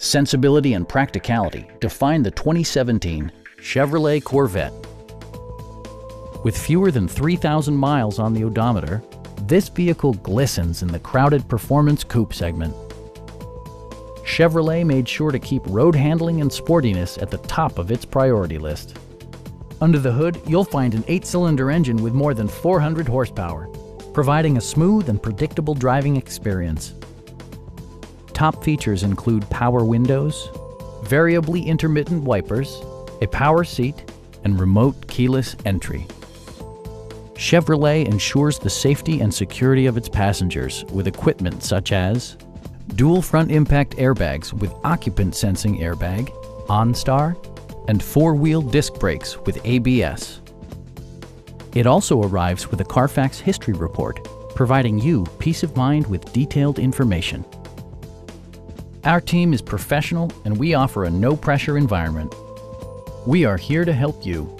sensibility and practicality define the 2017 Chevrolet Corvette. With fewer than 3,000 miles on the odometer, this vehicle glistens in the crowded performance coupe segment. Chevrolet made sure to keep road handling and sportiness at the top of its priority list. Under the hood, you'll find an eight-cylinder engine with more than 400 horsepower, providing a smooth and predictable driving experience. Top features include power windows, variably intermittent wipers, a power seat, and remote keyless entry. Chevrolet ensures the safety and security of its passengers with equipment such as dual front impact airbags with occupant sensing airbag, OnStar, and four-wheel disc brakes with ABS. It also arrives with a Carfax history report, providing you peace of mind with detailed information. Our team is professional and we offer a no-pressure environment. We are here to help you